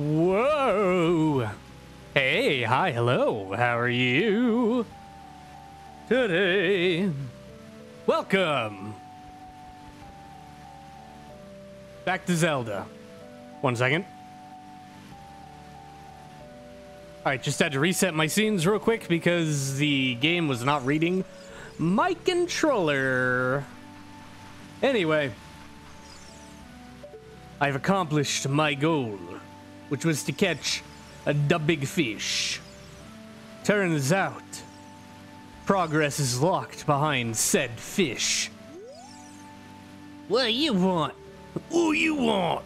Whoa! Hey, hi, hello. How are you? Today. Welcome. Back to Zelda. One second. Alright, just had to reset my scenes real quick because the game was not reading my controller. Anyway, I've accomplished my goal, which was to catch a big fish. Turns out, progress is locked behind said fish. What you want? What you want?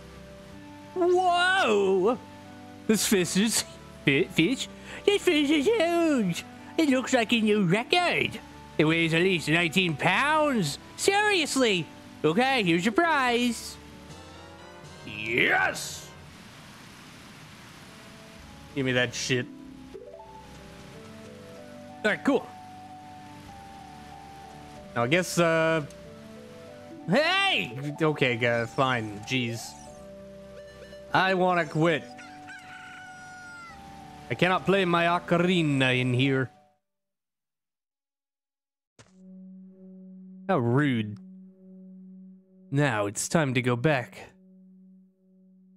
Whoa! This fish is fish. This fish is huge. It looks like a new record. It weighs at least 19 pounds. Seriously. Okay, here's your prize. Yes! Give me that shit. Alright, cool. Now, I guess, uh... Hey! Okay, guys, fine. Jeez. I want to quit. I cannot play my ocarina in here. How rude. Now it's time to go back.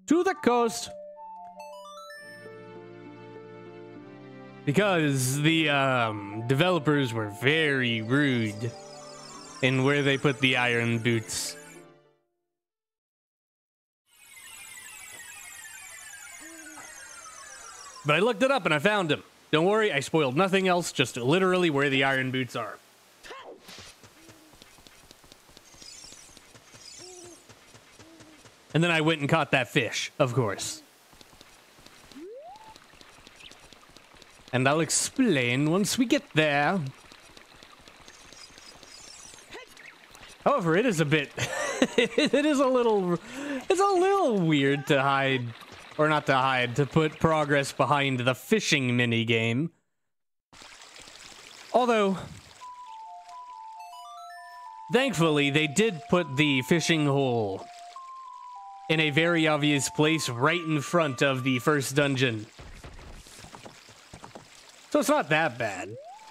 To the coast. Because the um, developers were very rude in where they put the iron boots. But I looked it up and I found them. Don't worry, I spoiled nothing else, just literally where the iron boots are. And then I went and caught that fish, of course. And I'll explain once we get there. However, it is a bit... it is a little... It's a little weird to hide... Or not to hide, to put progress behind the fishing minigame. Although... Thankfully, they did put the fishing hole in a very obvious place right in front of the first dungeon. So it's not that bad.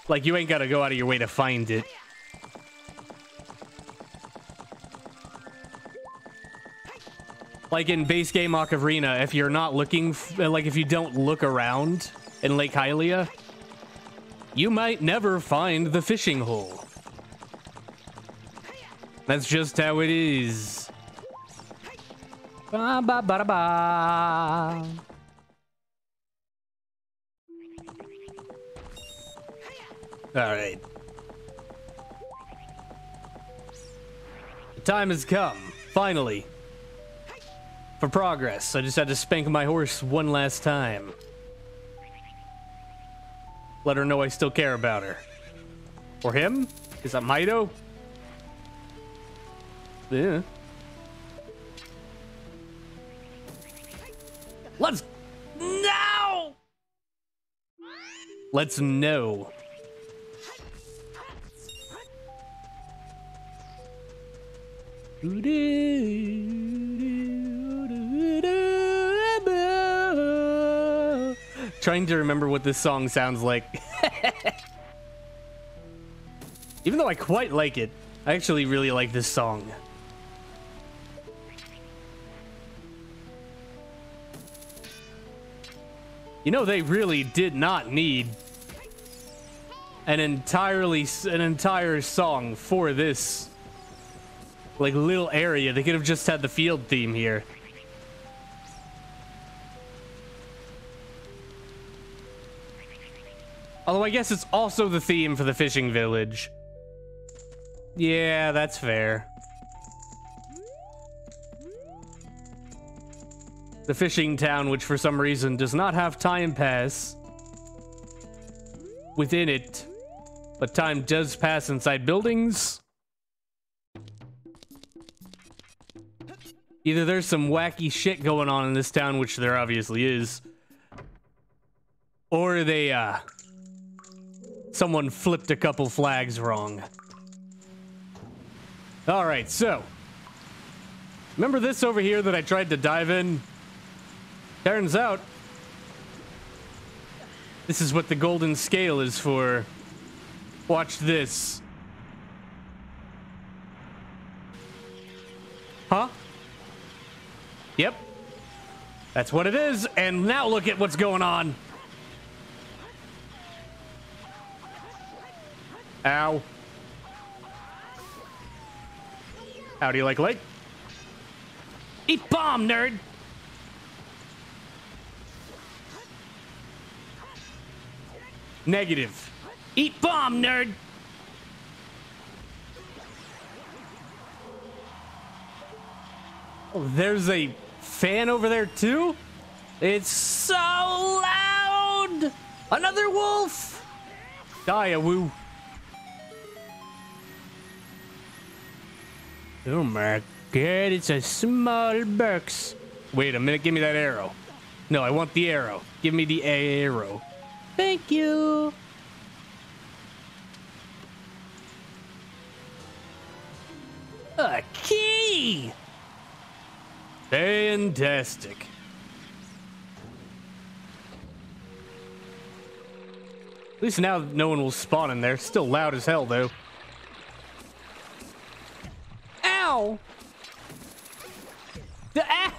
Like, you ain't gotta go out of your way to find it. Like in base game Ocarina, if you're not looking, like if you don't look around in Lake Hylia, you might never find the fishing hole. That's just how it is. Ba ba ba ba. All right. The time has come, finally, for progress. I just had to spank my horse one last time. Let her know I still care about her. Or him? Is that Mido? Yeah. Let's... No! Let's know. Trying to remember what this song sounds like. Even though I quite like it, I actually really like this song. You know, they really did not need an entirely an entire song for this like little area. They could have just had the field theme here. Although I guess it's also the theme for the fishing village. Yeah, that's fair. The fishing town, which for some reason does not have time pass within it, but time does pass inside buildings. Either there's some wacky shit going on in this town, which there obviously is, or they, uh, someone flipped a couple flags wrong. All right, so remember this over here that I tried to dive in? Turns out, this is what the golden scale is for. Watch this. Huh? Yep. That's what it is. And now look at what's going on. Ow. How do you like light? Eat bomb, nerd! Negative. Eat bomb, nerd! Oh, there's a fan over there too? It's so loud! Another wolf! Die, woo. Oh my god, it's a small box. Wait a minute, give me that arrow. No, I want the arrow. Give me the arrow. Thank you. A key! Fantastic. At least now no one will spawn in there. Still loud as hell, though. Ow! The ah!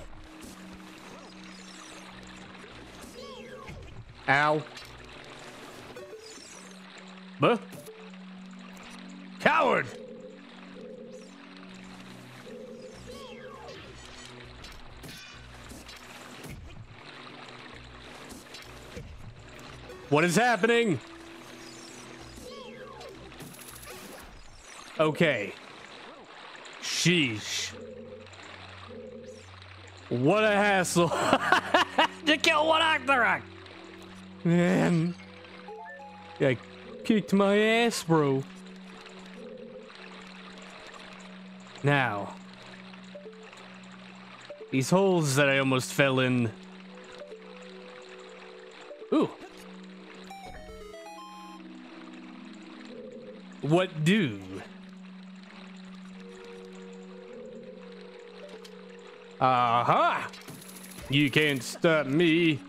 Ow. Buh. Coward! What is happening? Okay. Sheesh. What a hassle. to kill one Octorok! Man. I kicked my ass, bro. Now. These holes that I almost fell in. Ooh. What do? Aha! You can't stop me.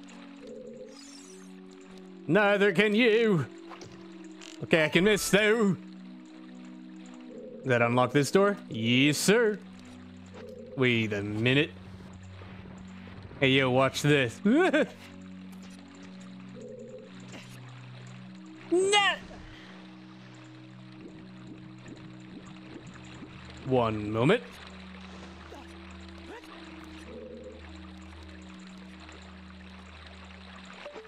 Neither can you. Okay, I can miss though. That unlock this door? Yes, sir. Wait a minute. Hey, yo, watch this. One moment.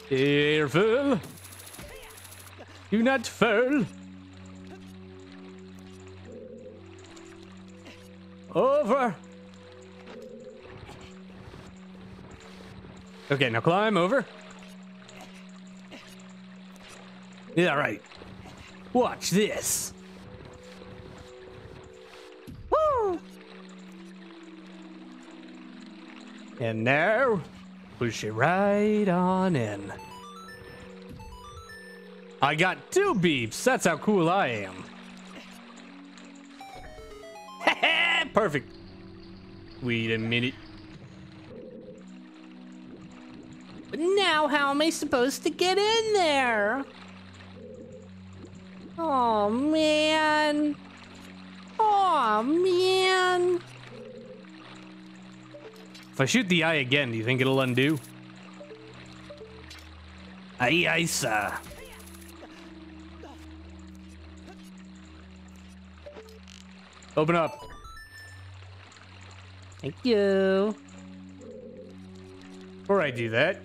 Careful. Do not fall. Over. Okay, now climb over. Yeah, right. Watch this. And now, push it right on in. I got two beeps. That's how cool I am. Perfect. Wait a minute. But now, how am I supposed to get in there? Oh, man. Oh, man. If I shoot the eye again, do you think it'll undo? Aye, aye, sir. Open up. Thank you. Before I do that,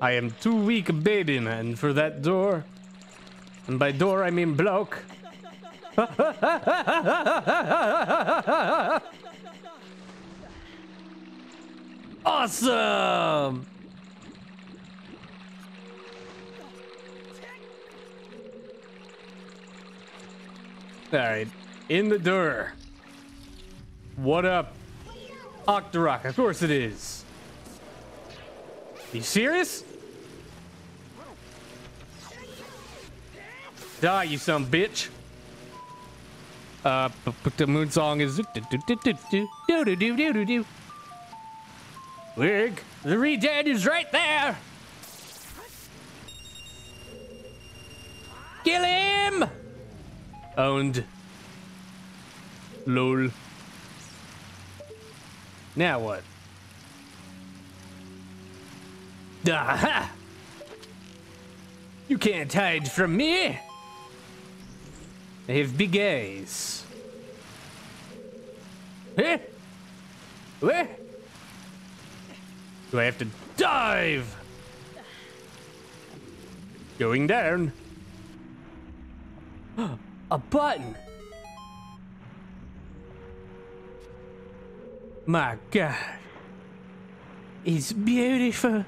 I am too weak a baby man for that door. And by door, I mean bloke. awesome! Alright, in the door. What up? Octorok, of course it is. Are you serious? Die, you some bitch. Uh, but the moon song is. Wig, the ReDead is right there. Kill him! Owned. Lol. Now what? Aha! You can't hide from me! I have big eyes. Eh? Where? Do I have to dive? Going down. A button. My God. It's beautiful.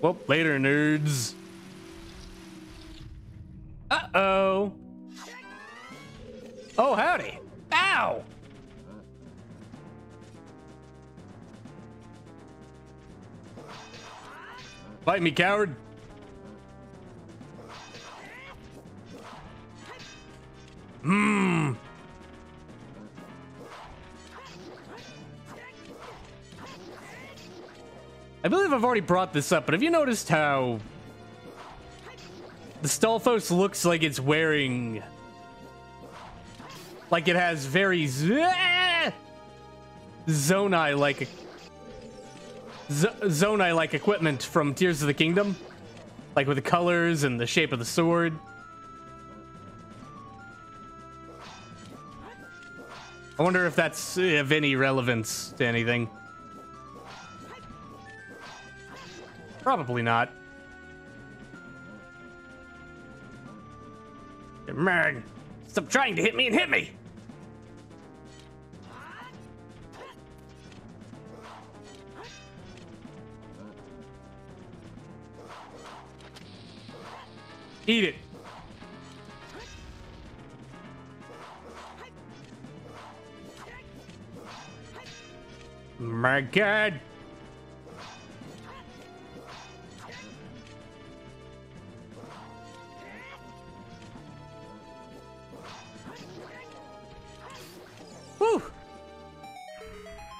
Well, later, nerds. Uh-oh. Oh, howdy. Ow! Fight me, coward. Mmm. I believe I've already brought this up, but have you noticed how the Stalfos looks like it's wearing like it has very Zonai like Zonai like equipment from Tears of the Kingdom, like with the colors and the shape of the sword. I wonder if that's of any relevance to anything. Probably not. Man, stop trying to hit me and hit me! Eat it. My god.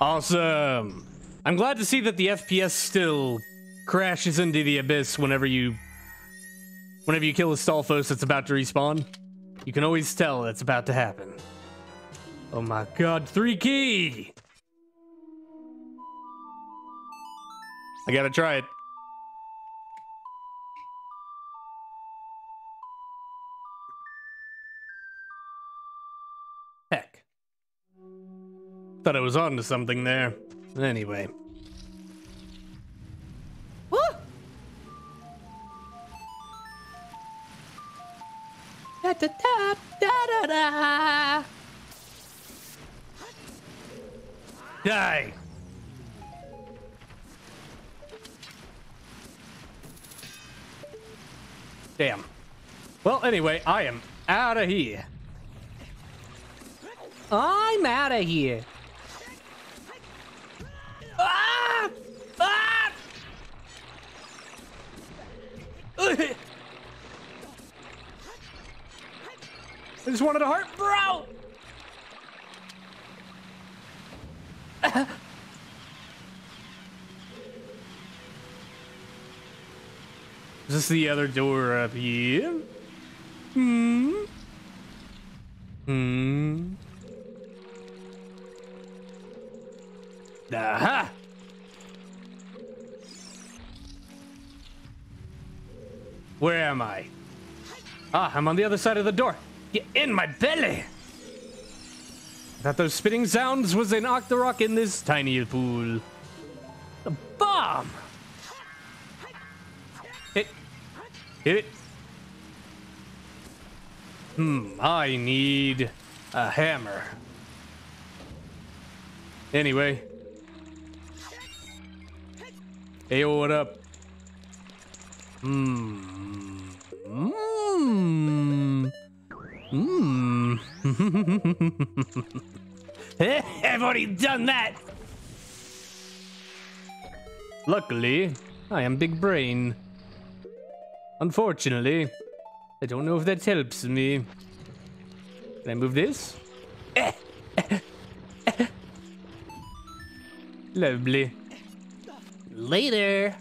Awesome. I'm glad to see that the FPS still crashes into the abyss whenever you whenever you kill a Stalfos that's about to respawn. You can always tell it's about to happen. Oh my god, three key! I gotta try it. Thought I was on to something there. Anyway. Woo! Da da da da da da. Die. Damn. Well, anyway, I am out of here. I'm out of here. Ah! Ah! I just wanted a heart, bro! Is this the other door up here? Hmm? Hmm? Aha! Where am I? Ah, I'm on the other side of the door. Get in my belly! Thought those spitting sounds was an Octorok in this tiny pool. A bomb! Hit. Hit it. Hmm, I need a hammer. Anyway. Hey, what up? Hmm. Mmm. Mmm. I've already done that. Luckily, I am big brain. Unfortunately, I don't know if that helps me. Can I move this? Lovely. Later.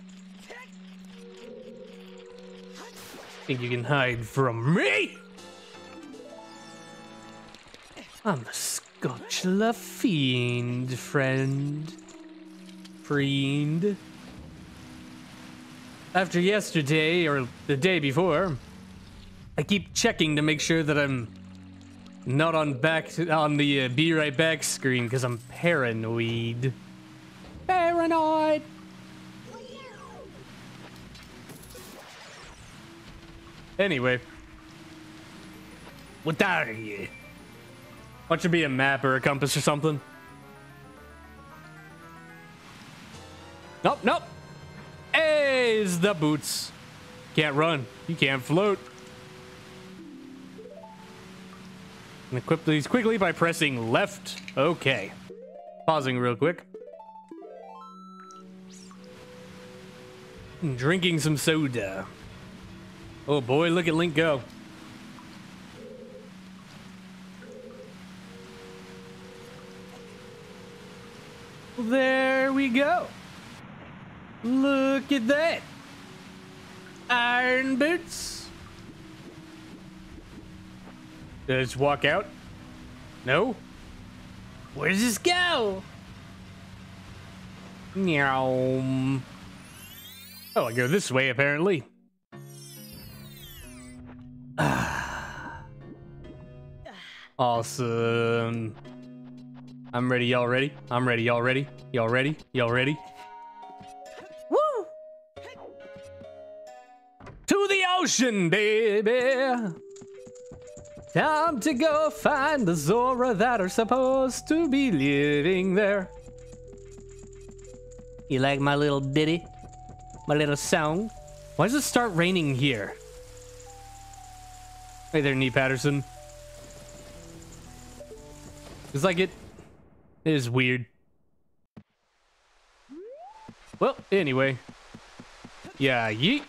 Think you can hide from me? I'm the Skulltula Fiend, friend. Friend. After yesterday, or the day before, I keep checking to make sure that I'm not on back on the uh, be right back screen because I'm paranoid. Paranoid. Anyway, what are you? What should be a map or a compass or something? Nope, nope. Is the boots. Can't run. You can't float. And equip these quickly by pressing left. Okay. Pausing real quick. Drinking some soda. Oh boy, look at Link go. There we go. Look at that. Iron boots. Does walk out? No? Where does this go? Meow. Oh, I go this way apparently. awesome. I'm ready, y'all ready? I'm ready, y'all ready? Y'all ready? Y'all ready? Woo! To the ocean, baby! Time to go find the Zora that are supposed to be living there. You like my little ditty? My little song? Why does it start raining here? Hey there, Nee Patterson. It's like it it is weird. Well, anyway. Yeah, yeet.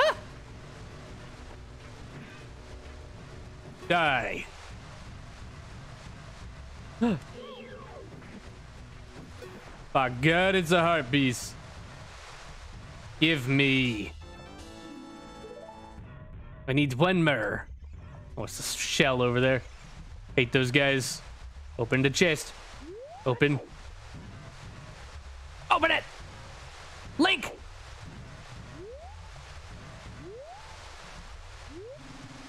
Ah! Die. By God, it's a heart piece. Give me. I need one more. Oh, What's this shell over there? Hate those guys. Open the chest. Open. Open it! Link!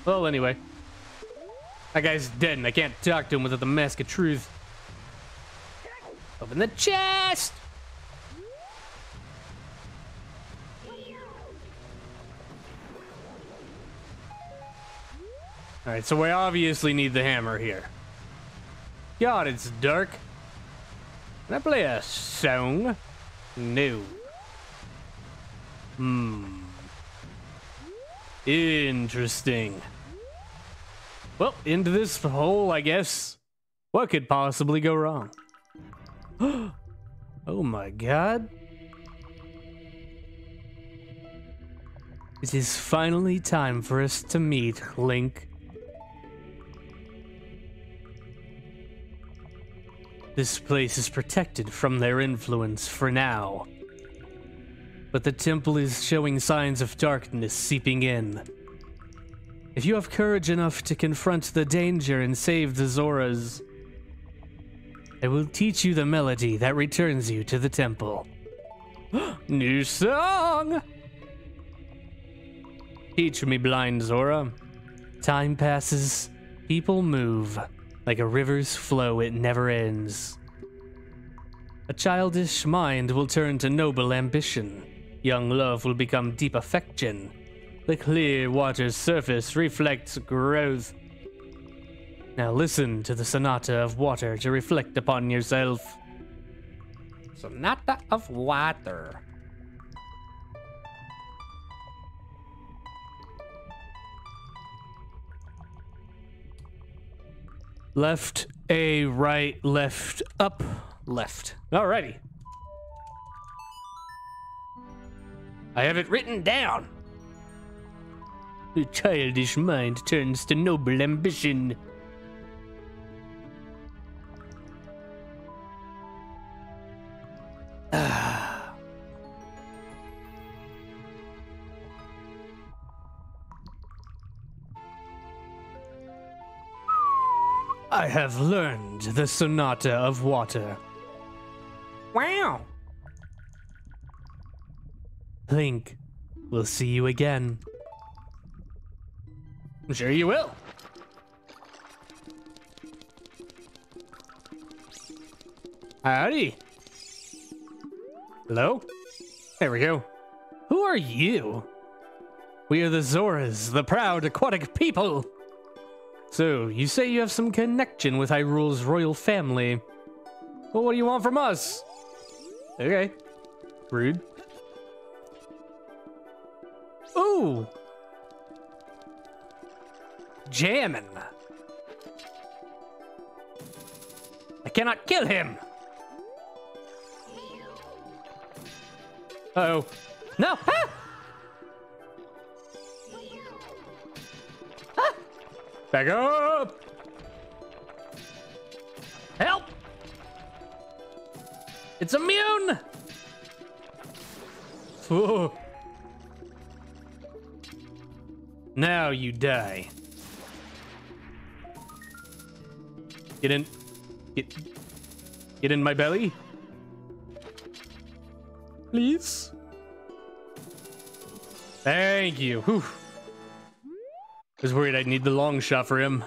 Well, anyway. That guy's dead and I can't talk to him without the mask of truth. Open the chest! Alright, so we obviously need the hammer here. God, it's dark. Can I play a song? No. Hmm. Interesting. Well, into this hole, I guess. What could possibly go wrong? oh my god. It is finally time for us to meet, Link. This place is protected from their influence for now. But the temple is showing signs of darkness seeping in. If you have courage enough to confront the danger and save the Zoras, I will teach you the melody that returns you to the temple. New song! Teach me, blind Zora. Time passes, people move. Like a river's flow, it never ends. A childish mind will turn to noble ambition. Young love will become deep affection. The clear water's surface reflects growth. Now listen to the sonata of water to reflect upon yourself. Sonata of water. Left, A, right, left, up, left. Alrighty. I have it written down. The childish mind turns to noble ambition. Ah. I have learned the Sonata of Water. Wow. Link, we'll see you again. I'm sure you will. Howdy. Hello? There we go. Who are you? We are the Zoras, the proud aquatic people. So, you say you have some connection with Hyrule's royal family. Well, what do you want from us? Okay. Rude. Ooh! Jammin'. I cannot kill him! Uh oh No! Ah! Back up! Help! It's immune! Whoa. Now you die. Get in. Get. Get in my belly. Please. Thank you. Whew. I was worried I'd need the long shot for him.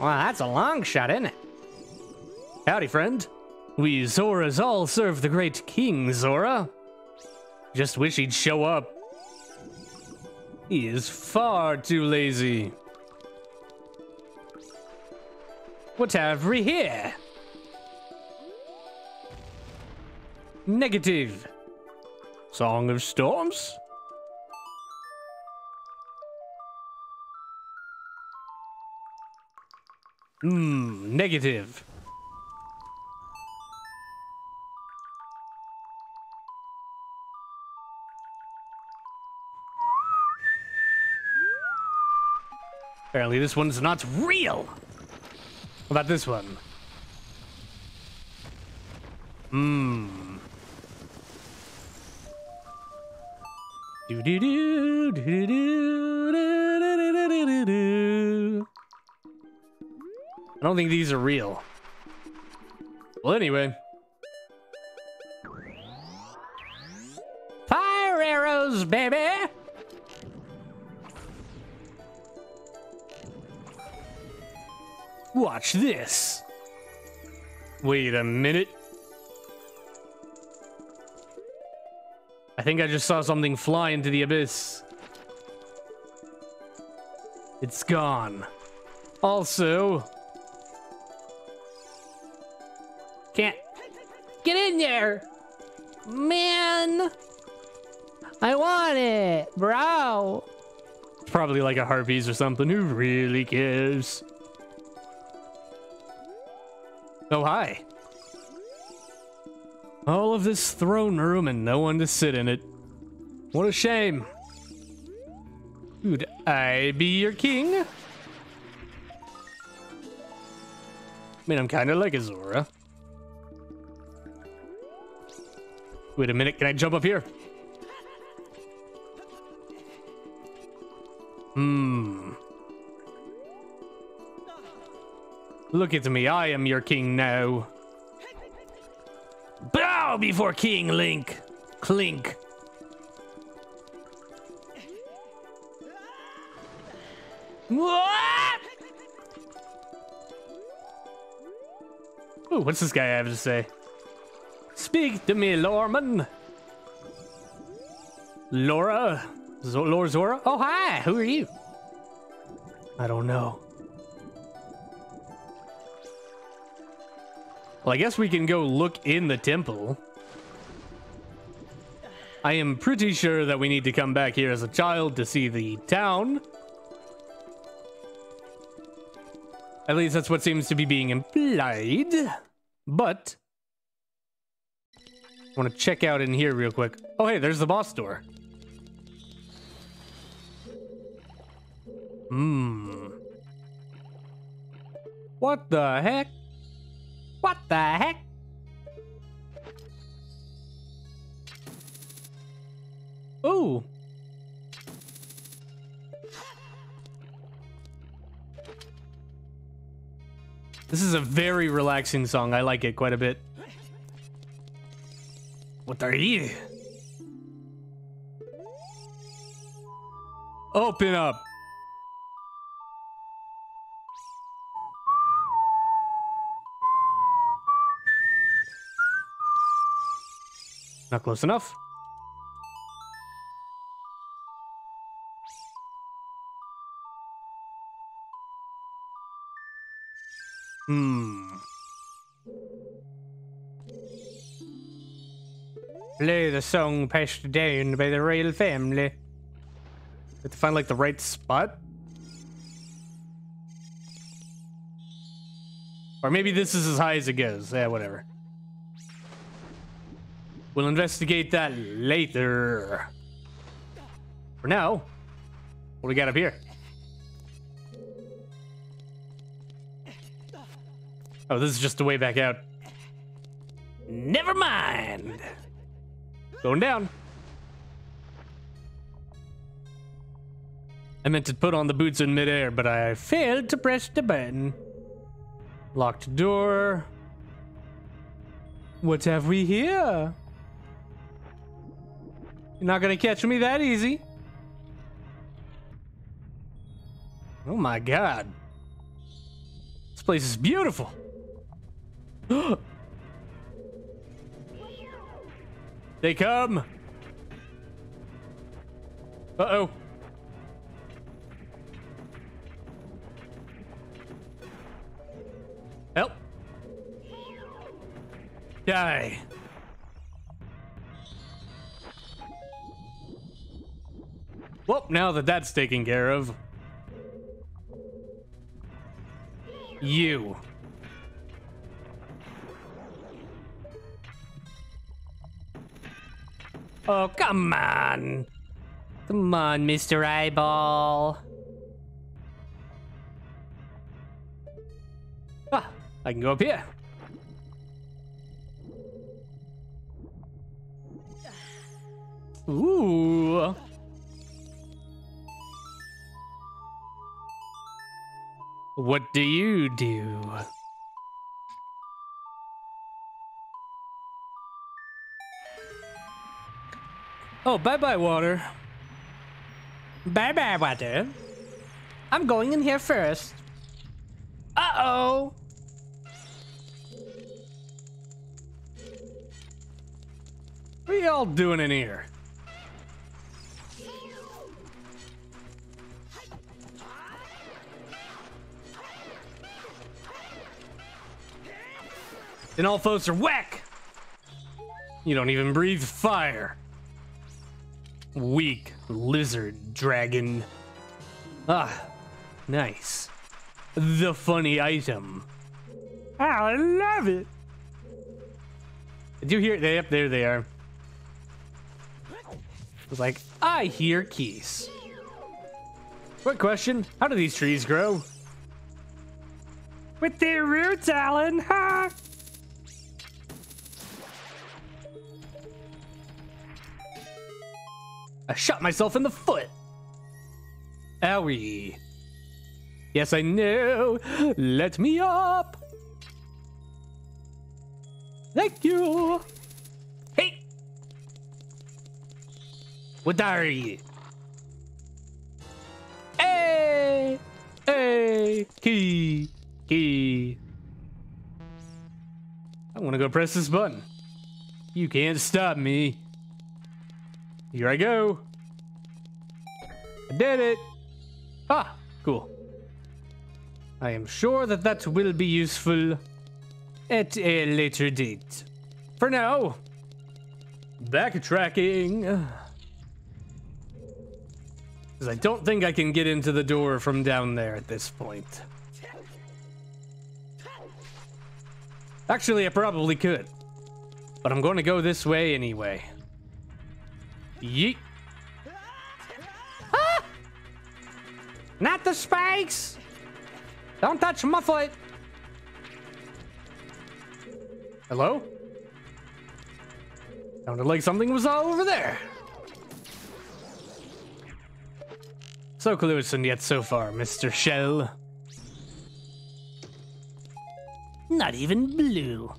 Wow, that's a long shot, isn't it? Howdy, friend. We Zoras all serve the great King Zora. Just wish he'd show up. He is far too lazy. What have we here? Negative. Song of Storms? Hmm, negative. Apparently this one's not real. What about this one? Hmm. Do do do do do do do do do do. I don't think these are real. Well, anyway. Fire arrows, baby! Watch this. Wait a minute. I think I just saw something fly into the abyss. It's gone. Also... there! Man! I want it, bro! Probably like a harpies or something. Who really cares? Oh, hi. All of this throne room and no one to sit in it. What a shame. Would I be your king? I mean, I'm kind of like a Wait a minute, can I jump up here? Hmm. Look at me, I am your king now. Bow before King Link. Clink. What? Ooh, what's this guy have to say? Speak to me, Lorman. Laura? Lord Zora? Oh, hi. Who are you? I don't know. Well, I guess we can go look in the temple. I am pretty sure that we need to come back here as a child to see the town. At least that's what seems to be being implied. But... I want to check out in here real quick. Oh, hey, there's the boss door. Hmm. What the heck? What the heck? Ooh. This is a very relaxing song. I like it quite a bit. What are you? Open up. Not close enough. Hmm. Play the song passed down by the royal family. Have to find like the right spot. Or maybe this is as high as it goes. Yeah, whatever. We'll investigate that later. For now, what do we got up here? Oh, this is just the way back out. Never mind. Going down. I meant to put on the boots in midair, but I failed to press the button. Locked door. What have we here? You're not gonna catch me that easy. Oh my god. This place is beautiful. Oh, they come. Uh-oh. Help. Die. Well, now that that's taken care of. You. Oh, come on. Come on, Mr. Eyeball. Ah, I can go up here. Ooh. What do you do? Oh, bye-bye, water. Bye-bye, water. I'm going in here first. Uh-oh. What are y'all doing in here? Dinolfos are whack! You don't even breathe fire. Weak lizard dragon. Ah, nice. The funny item. Oh, I love it. Do you hear up there they are. It's like, I hear keys. What question? How do these trees grow? With their roots, Alan, huh? I shot myself in the foot. Owie. Yes, I know. Let me up. Thank you. Hey. What are you? Hey. Hey. Key. Key. I want to go press this button. You can't stop me. Here I go. I did it. Ah, cool. I am sure that that will be useful at a later date. For now, backtracking. Because I don't think I can get into the door from down there at this point. Actually, I probably could. But I'm going to go this way anyway. Yeet. Ah! Not the spikes! Don't touch my foot! Hello? Sounded like something was all over there. So close and yet so far, Mr. Shell. Not even blue.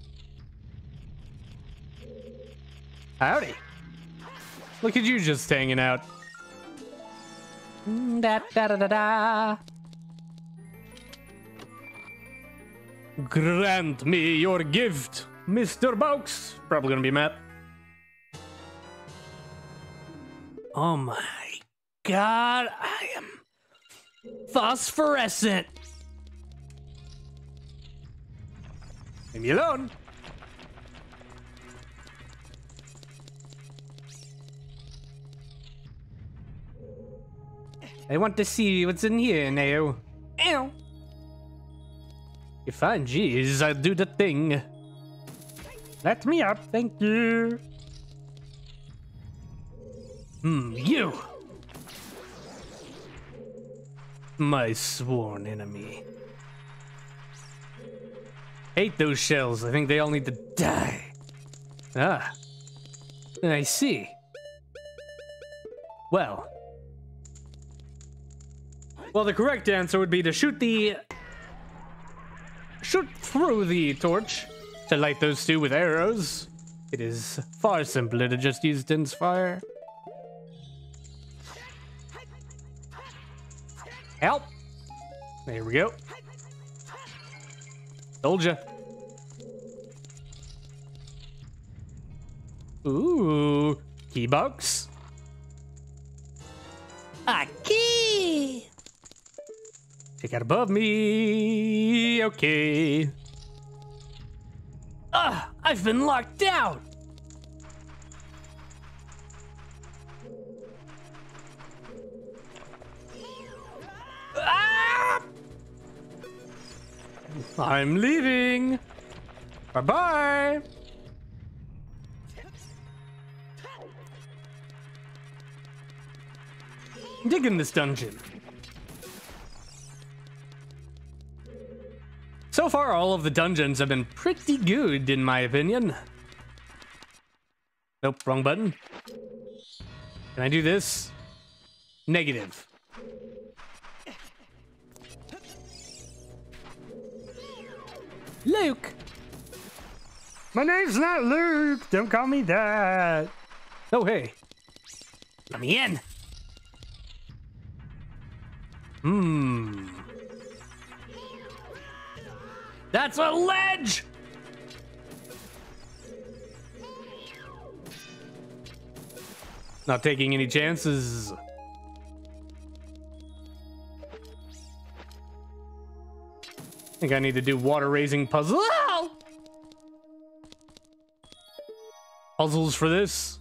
Howdy. Look at you just hanging out. Da da da da da. Grant me your gift, Mr. Box. Probably gonna be Matt. Oh my god, I am phosphorescent. Leave me alone. I want to see what's in here now. Ow. If I jeez, I'll do the thing. Let me up, thank you. Hmm, you! My sworn enemy. Hate those shells. I think they all need to die. Ah. I see. Well. Well, the correct answer would be to shoot the... Shoot through the torch to light those two with arrows. It is far simpler to just use Din's Fire. Help! There we go. Told ya. Ooh, key box. A key! Check out above me. Okay. Ah, I've been locked out. Ah! I'm leaving. Bye bye. Digging this dungeon. So far, all of the dungeons have been pretty good, in my opinion. Nope, wrong button. Can I do this? Negative. Luke! My name's not Luke! Don't call me that! Oh, hey. Let me in! Hmm. That's a ledge! Not taking any chances. I think I need to do water raising puzzle. Ow! Puzzles for this.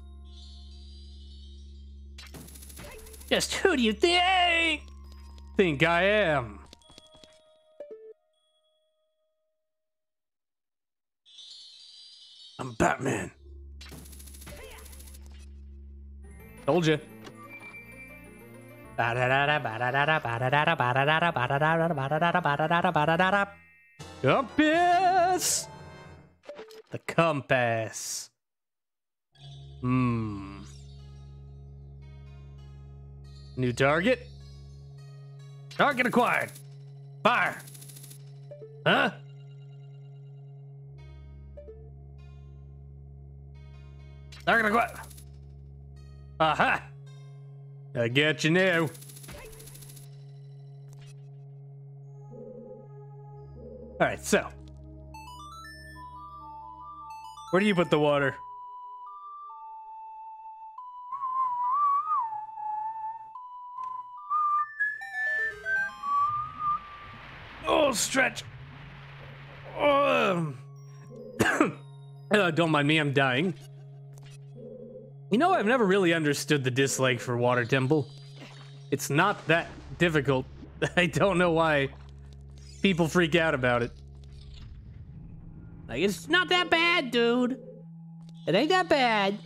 Just who do you think? Think I am. I'm Batman. Told you. Compass! The compass. Hmm. New target? Target acquired. Fire. Huh? Target acquired. Aha! I get you now. All right, so. Where do you put the water? Oh, stretch. Oh. uh, don't mind me, I'm dying. You know, I've never really understood the dislike for Water Temple. It's not that difficult. I don't know why people freak out about it. Like, it's not that bad, dude. It ain't that bad.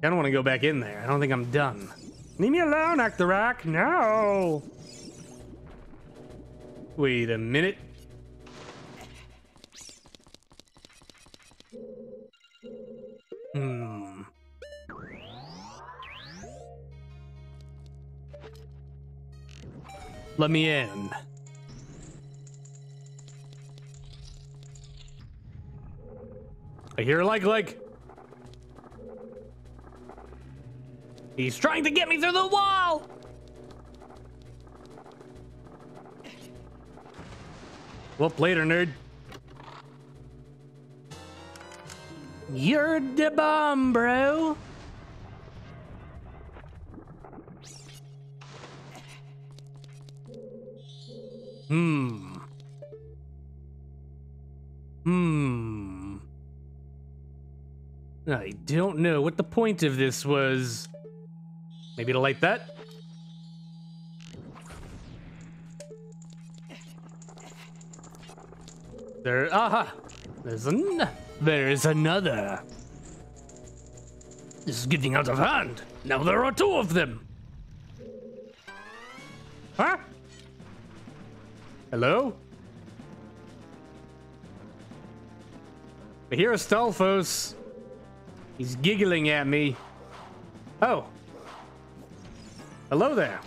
I don't want to go back in there. I don't think I'm done. Leave me alone, Octorok. No. Wait a minute. Let me in. I hear like like He's trying to get me through the wall! Whoop, later, nerd. You're the bomb, bro. Hmm. Hmm. I don't know what the point of this was. Maybe to light that? There, aha! There's an, there's another. This is getting out of hand. Now there are two of them. Huh? Hello? I hear a Stalfos. He's giggling at me. Oh. Hello there.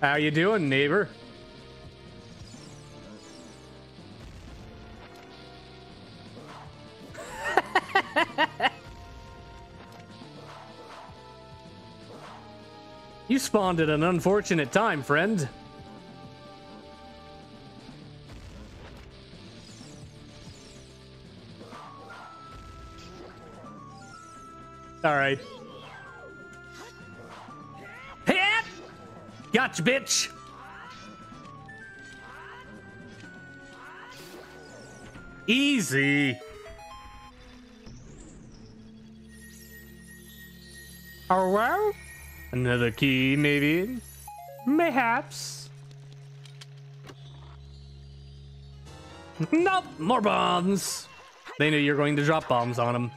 How you doing, neighbor? You spawned at an unfortunate time, friend. All right. Hit! Gotcha, bitch. Easy. Oh, well? Another key, maybe? Mayhaps. Nope, more bombs. They knew you were going to drop bombs on them.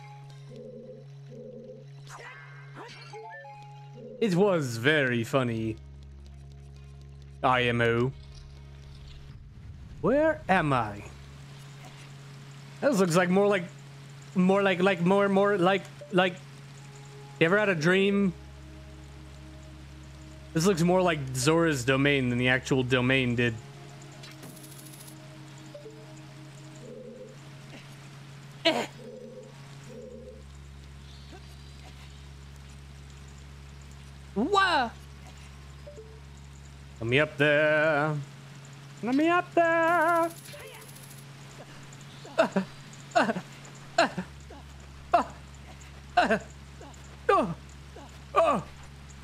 It was very funny. IMO. Where am I? This looks like more like, more like, like, more, more like, like, you ever had a dream? This looks more like Zora's domain than the actual domain did. Whoa! Let me up there. Let me up there.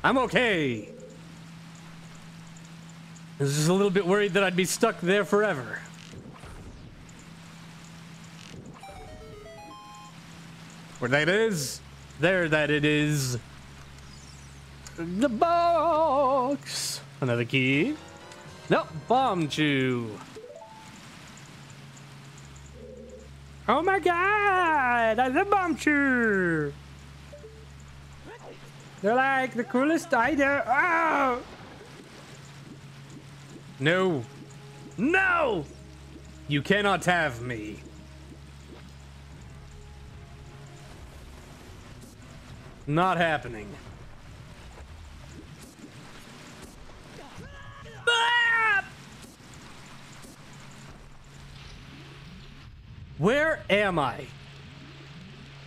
I'm okay. I was just a little bit worried that I'd be stuck there forever. Where that is? There that it is. The box. Another key. Nope, Bombchu. Oh my god, I love Bombchu. They're like the coolest item. Oh! No. No! You cannot have me. Not happening. Where am I?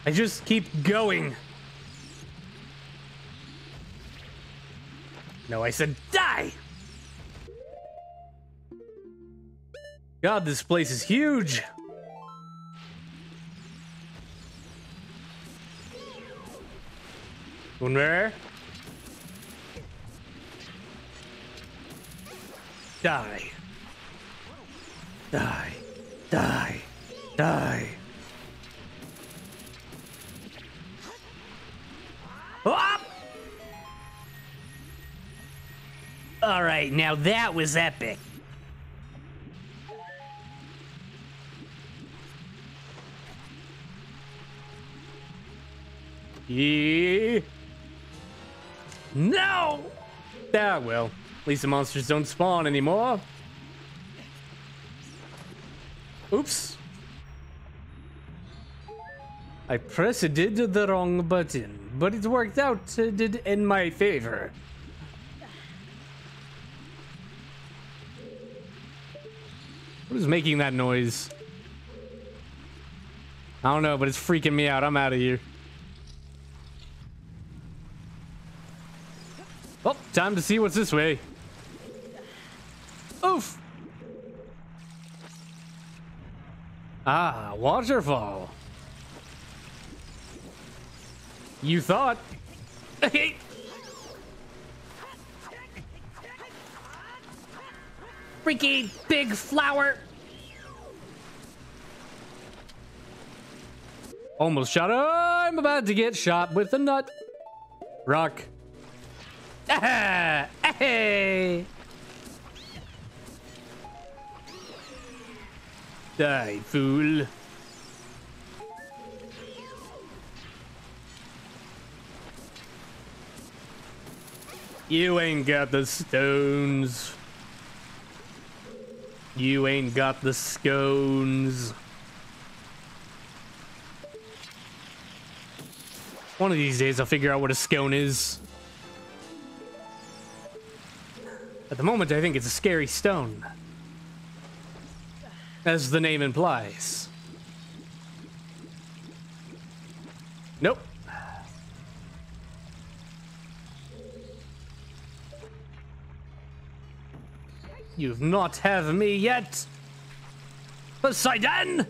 I just keep going. No, I said die! God, this place is huge! Where? Die. Die. Die. Die. Ah! All right, now that was epic. Yeah. No! Ah, well. At least the monsters don't spawn anymore. Oops. I pressed the wrong button, but it worked out uh, in my favor. What is making that noise? I don't know, but it's freaking me out. I'm out of here. Time to see what's this way. Oof! Ah, waterfall. You thought. Freaky big flower. Almost shot. I'm about to get shot with a nut. Rock. Hey. Die, fool. You ain't got the stones. You ain't got the scones. One of these days I'll figure out what a scone is. At the moment I think it's a scary stone. As the name implies. Nope. You've not have me yet. Poseidon!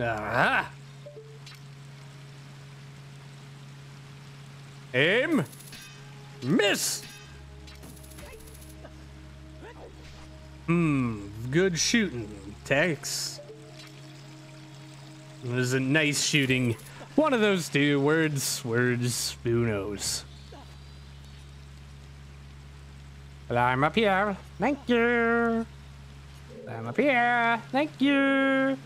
Ah! Aim! Miss! Hmm, good shooting, Tex. It was a nice shooting. One of those two words, words, who knows? Well, I'm up here. Thank you. I'm up here. Thank you.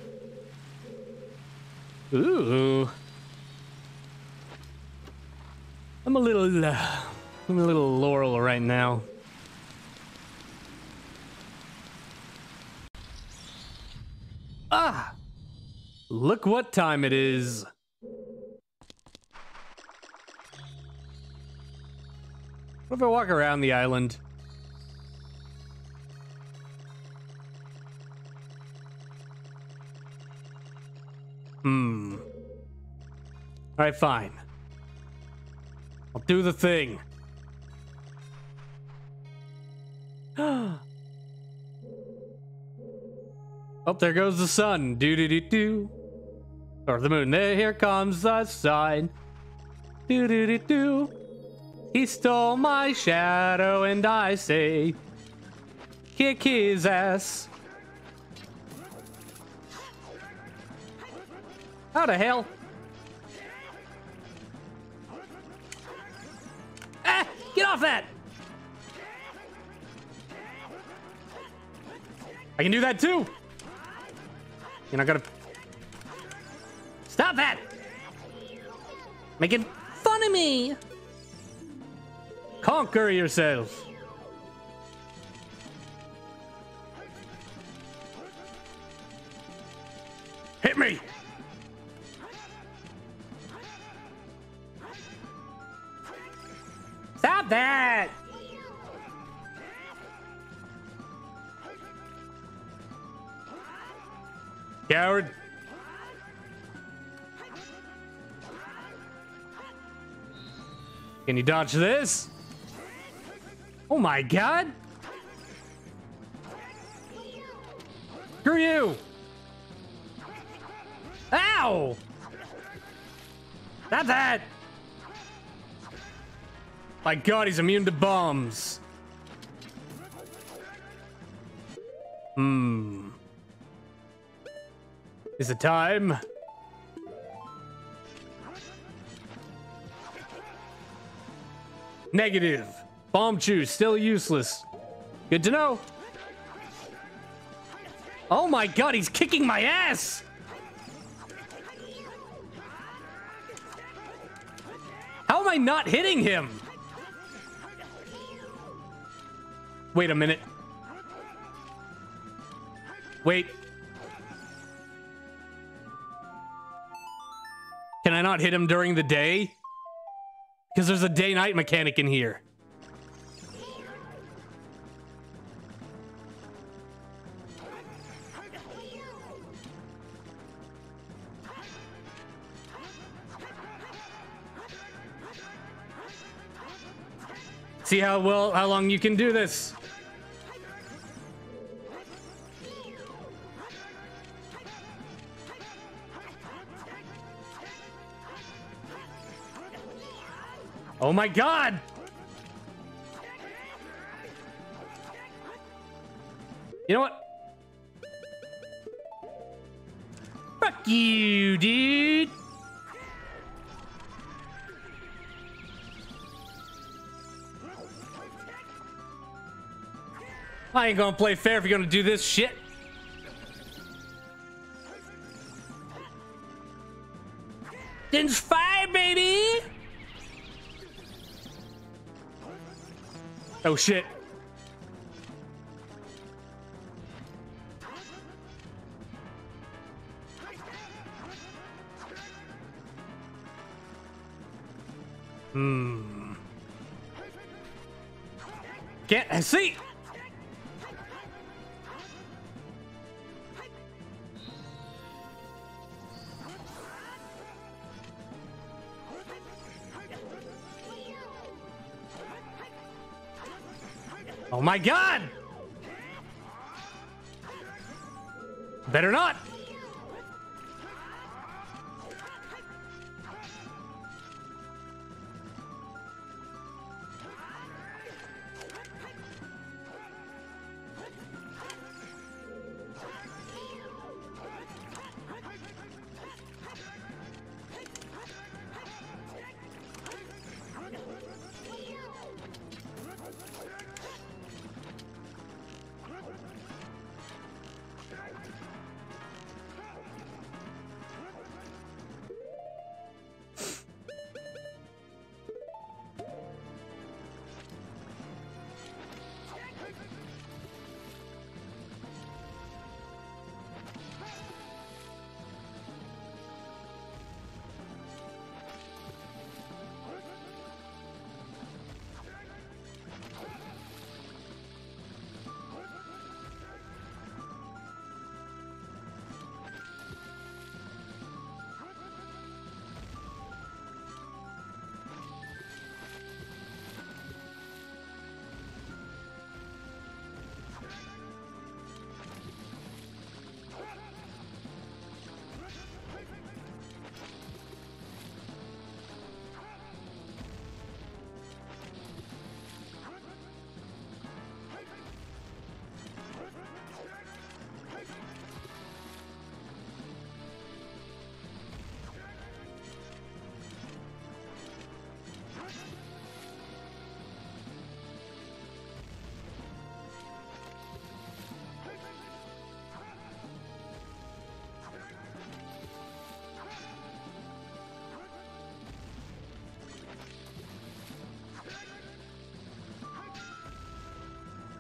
Ooh. I'm a little, uh, I'm a little Laurel right now. Ah! Look what time it is. What if I walk around the island? Hmm. Alright, fine. I'll do the thing. oh, there goes the sun. Do do do do. Or the moon. There, here comes the sun. Do do do do. He stole my shadow, and I say, kick his ass. How the hell? Off that! I can do that too! You're not gonna... Stop that! Making fun of me! Conquer yourself. Coward. Can you dodge this? Oh my god! Screw you! Ow! Stop that! My god, he's immune to bombs. Hmm. Is it time? Negative. Bombchu, still useless. Good to know. Oh my god, he's kicking my ass! How am I not hitting him? Wait a minute. Wait. I not hit him during the day? Because there's a day-night mechanic in here. See how well, how long you can do this. Oh my god! You know what? Fuck you, dude! I ain't gonna play fair if you're gonna do this shit. Oh shit. Hmm. Can't see. Better not!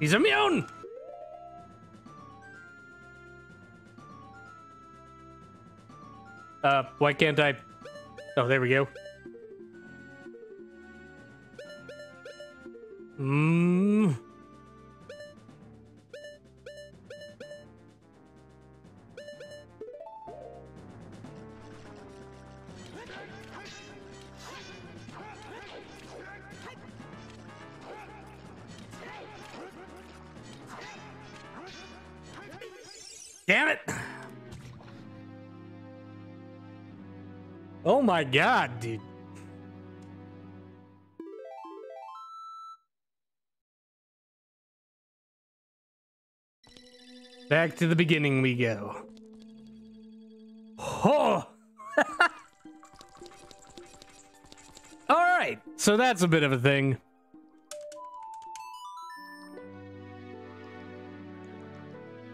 He's immune! Uh, why can't I? Oh, there we go. God, dude. Back to the beginning we go. Oh! Alright, so that's a bit of a thing.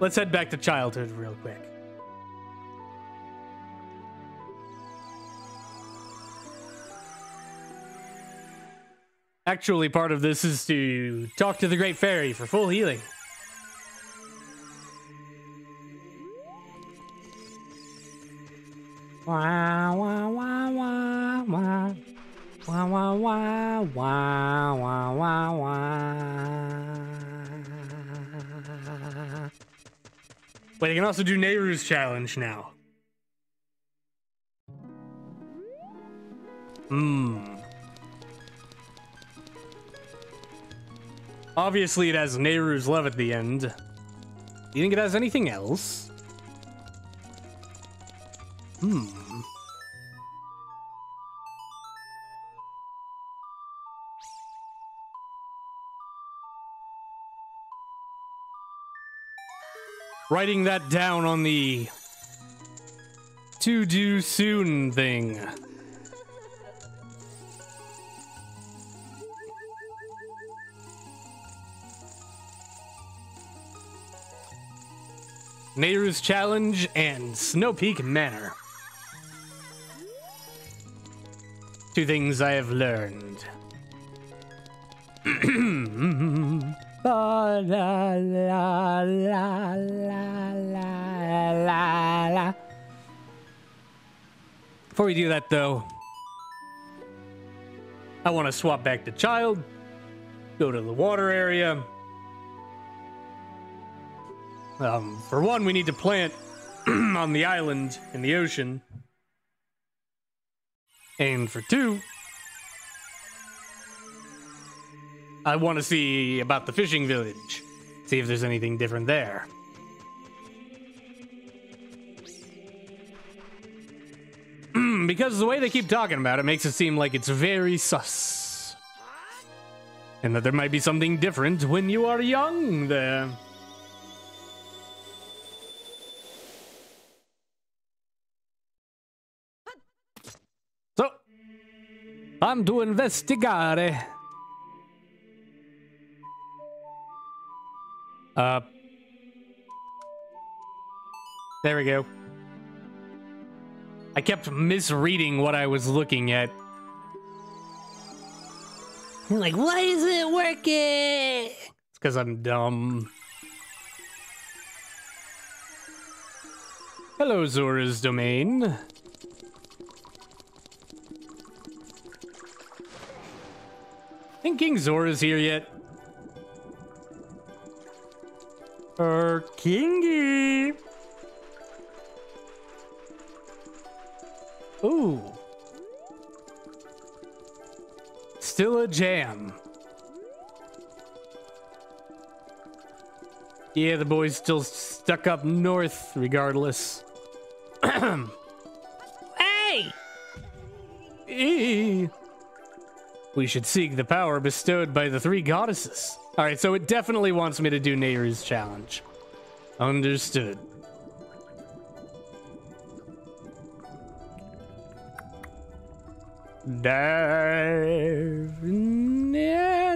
let's head back to childhood real quick. Actually, part of this is to talk to the Great Fairy for full healing. Wah, wah, wah, wah, wah. Wah, wah, wah, wah, wah, wah, wah. Wait, I can also do Nayru's challenge now. Hmm. Obviously, it has Nayru's love at the end. Do you think it has anything else? Hmm. Writing that down on the to do soon thing. Nayru's Challenge and Snow Peak Manor. Two things I have learned. Before we do that, though, I want to swap back to child, go to the water area. Um, for one, we need to plant on the island in the ocean. And for two, I want to see about the fishing village. See if there's anything different there. because the way they keep talking about it makes it seem like it's very sus. And that there might be something different when you are young there. I'm to investigare. Uh, there we go. I kept misreading what I was looking at. I'm like, why is it working? It's because I'm dumb. Hello, Zora's domain. Think King Zora's here yet? Er, Kingy. Ooh. Still a jam. Yeah, the boy's still stuck up north, regardless. hey! Eee. We should seek the power bestowed by the three goddesses. All right, so it definitely wants me to do Nayru's challenge. Understood.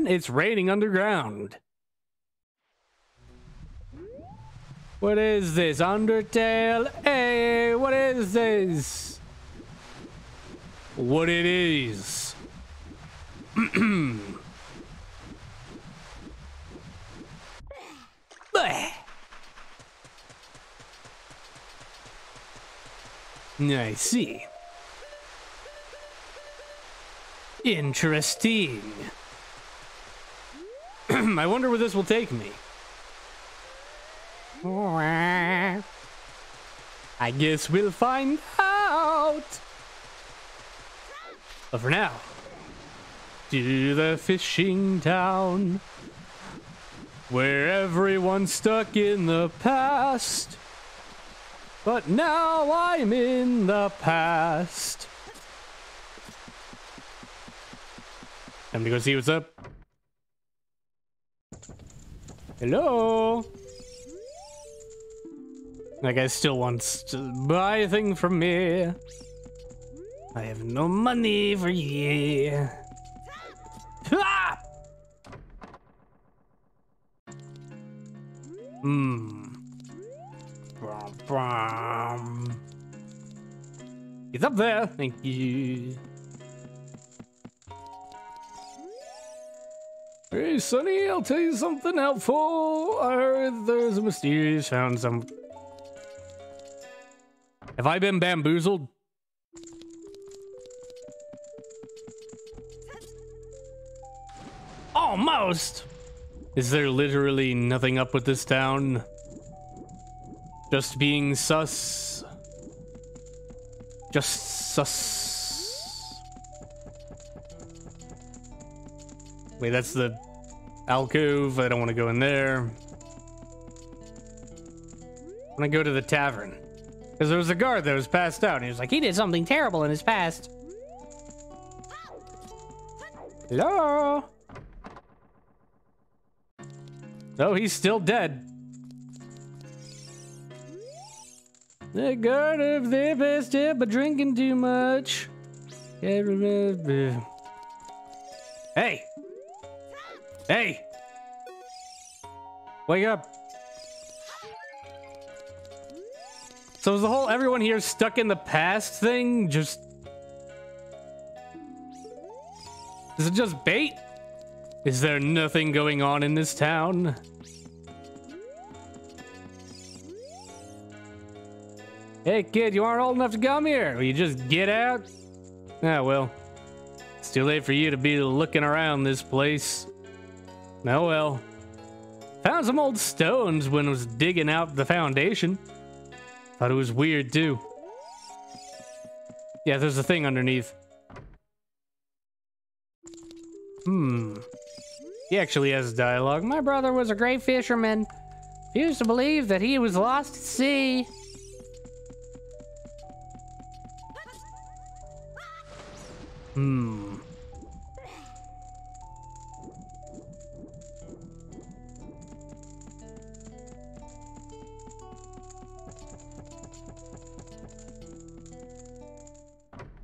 It's raining underground. What is this? Undertale? Hey, what is this? What it is? I see. Interesting. I wonder where this will take me. I guess we'll find out. But for now, to the fishing town where everyone's stuck in the past. But now I'm in the past. Time to go see what's up. Hello? That guy still wants to buy a thing from me. I have no money for you. Hmm. He's up there. Thank you. Hey, Sonny, I'll tell you something helpful. I heard there's a mysterious found some. Have I been bamboozled? Almost! Is there literally nothing up with this town? Just being sus. Just sus. Wait, that's the alcove. I don't want to go in there. I want to go to the tavern. Because there was a guard that was passed out, and he was like, he did something terrible in his past. Hello? Oh, he's still dead. The guard of their passed out by drinking too much. Hey! Hey! Wake up! So is the whole everyone here stuck in the past thing just... Is it just bait? Is there nothing going on in this town? Hey kid, you aren't old enough to come here. Will you just get out? Ah, well. It's too late for you to be looking around this place. Oh well. Found some old stones when I was digging out the foundation. Thought it was weird too. Yeah, there's a thing underneath. Hmm. He actually has dialogue. My brother was a great fisherman. Used to believe that he was lost at sea. Hmm.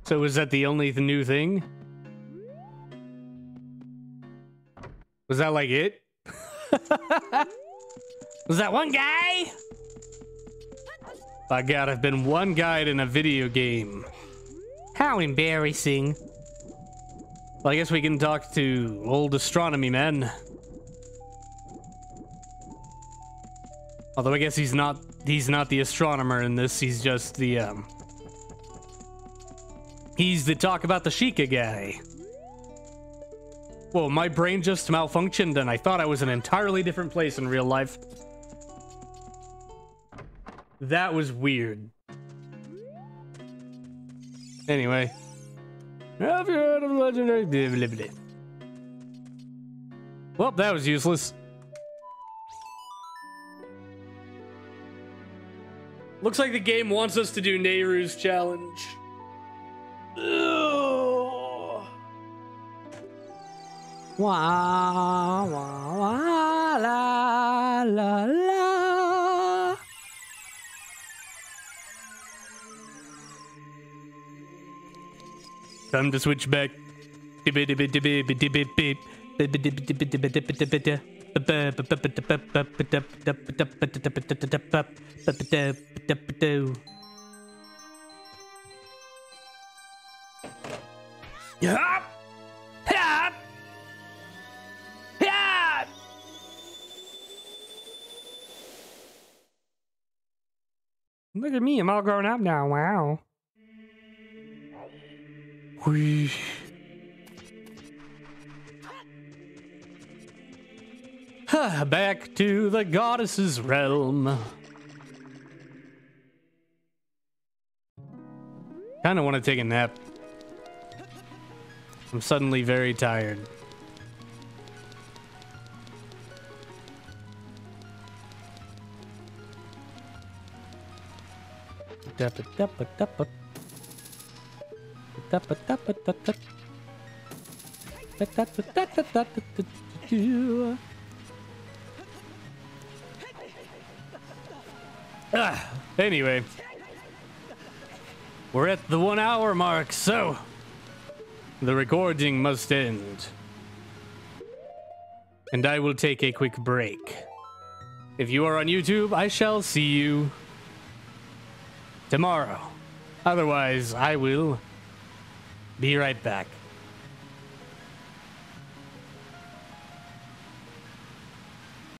So was that the only new thing? Was that like it? was that one guy? By God, I've been one guy in a video game. How embarrassing. Well, I guess we can talk to old astronomy man. Although I guess he's not he's not the astronomer in this, he's just the um He's the talk about the Sheikah guy. Whoa, my brain just malfunctioned and I thought I was an entirely different place in real life. That was weird. Anyway. Have you heard of legendary... Blah, blah, blah. Well, that was useless. Looks like the game wants us to do Nayru's challenge. Wah, wah, wah, wah, la, la, la. Time to switch back. Yup! Look at me, I'm all grown up now, wow. Whee. Back to the goddess's realm. Kinda wanna take a nap. I'm suddenly very tired. Ah, anyway, we're at the one hour mark, so the recording must end. And I will take a quick break. If you are on YouTube, I shall see you tomorrow. Otherwise, I will be right back.